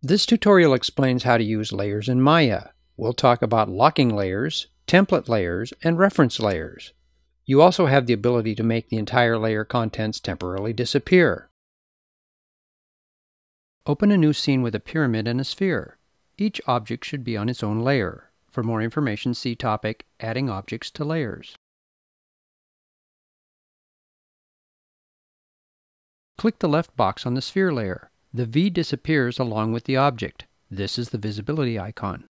This tutorial explains how to use layers in Maya. We'll talk about locking layers, template layers, and reference layers. You also have the ability to make the entire layer contents temporarily disappear. Open a new scene with a pyramid and a sphere. Each object should be on its own layer. For more information, see topic Adding Objects to Layers. Click the left box on the sphere layer. The V disappears along with the object. This is the visibility icon.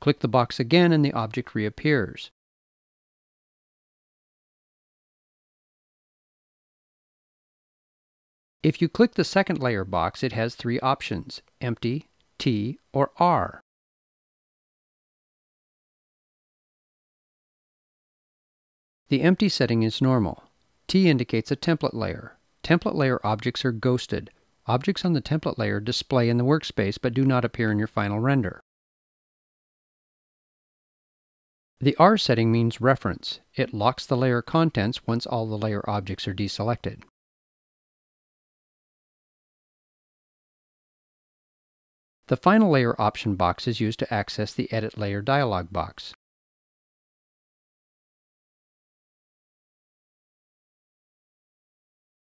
Click the box again and the object reappears. If you click the second layer box, it has three options, Empty, T, or R. The empty setting is normal. T indicates a template layer. Template layer objects are ghosted. Objects on the template layer display in the workspace but do not appear in your final render. The R setting means reference. It locks the layer contents once all the layer objects are deselected. The final layer option box is used to access the Edit Layer dialog box.